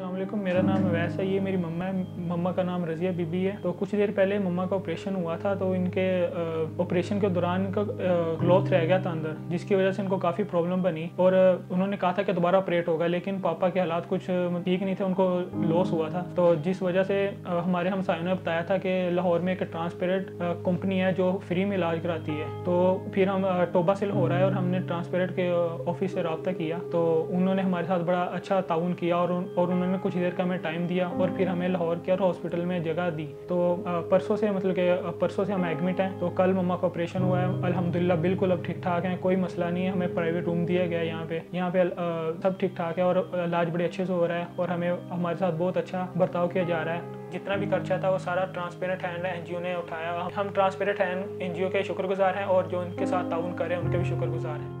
असलम मेरा नाम अवैस है, ये मेरी मम्मा है, मम्मा का नाम रज़िया बीबी है। तो कुछ देर पहले मम्मा का ऑपरेशन हुआ था तो इनके ऑपरेशन के दौरान इनका ग्लोथ रह गया था अंदर, जिसकी वजह से इनको काफ़ी प्रॉब्लम बनी और उन्होंने कहा था कि दोबारा ऑपरेट होगा, लेकिन पापा के हालात कुछ ठीक नहीं थे, उनको लॉस हुआ था। तो जिस वजह से हमारे हमसायों ने बताया था कि लाहौर में एक ट्रांसपेरेंट कंपनी है जो फ्री में इलाज कराती है। तो फिर हम टोबा से लाहौर आए और हमने ट्रांसपेरेंट के ऑफ़िस से रबता किया। तो उन्होंने हमारे साथ बड़ा अच्छा ताउन किया और उन्होंने कुछ देर का हमें टाइम दिया और फिर हमें लाहौर केयर हॉस्पिटल में जगह दी। तो परसों से मतलब कि परसों से हम एडमिट हैं। तो कल मम्मा का ऑपरेशन हुआ है। अलहमदिल्ला बिल्कुल अब ठीक ठाक हैं। कोई मसला नहीं है। हमें प्राइवेट रूम दिया गया है यहाँ पे। यहाँ पे सब ठीक ठाक है और इलाज बड़े अच्छे से हो रहा है और हमें, हमारे साथ बहुत अच्छा बर्ताव किया जा रहा है। जितना भी खर्चा था वो सारा ट्रांसपेरेंट हैंड एन जी ने उठाया। हम ट्रांसपेरेंट हैंड एन के शुक्रगुजार हैं और जो उनके साथ ताउन करें, उनके भी शुक्रगुजार हैं।